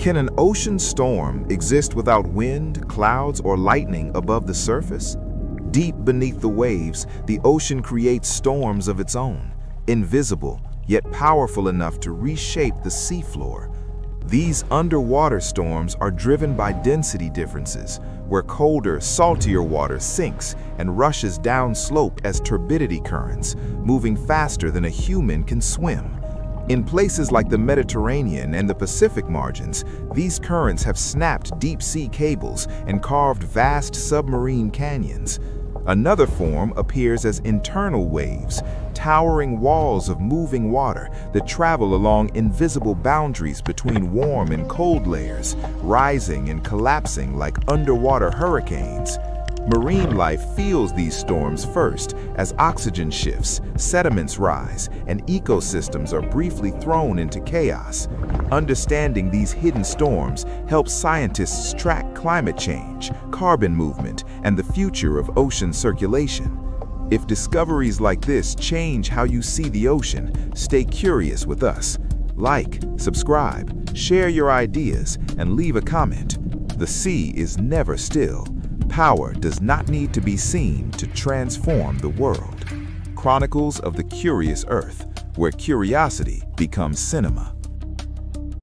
Can an ocean storm exist without wind, clouds, or lightning above the surface? Deep beneath the waves, the ocean creates storms of its own, invisible, yet powerful enough to reshape the seafloor. These underwater storms are driven by density differences, where colder, saltier water sinks and rushes downslope as turbidity currents, moving faster than a human can swim. In places like the Mediterranean and the Pacific margins, these currents have snapped deep-sea cables and carved vast submarine canyons. Another form appears as internal waves, towering walls of moving water that travel along invisible boundaries between warm and cold layers, rising and collapsing like underwater hurricanes. Marine life feels these storms first as oxygen shifts, sediments rise, and ecosystems are briefly thrown into chaos. Understanding these hidden storms helps scientists track climate change, carbon movement, and the future of ocean circulation. If discoveries like this change how you see the ocean, stay curious with us. Like, subscribe, share your ideas, and leave a comment. The sea is never still. Power does not need to be seen to transform the world. Chronicles of the Curious Earth, where curiosity becomes cinema.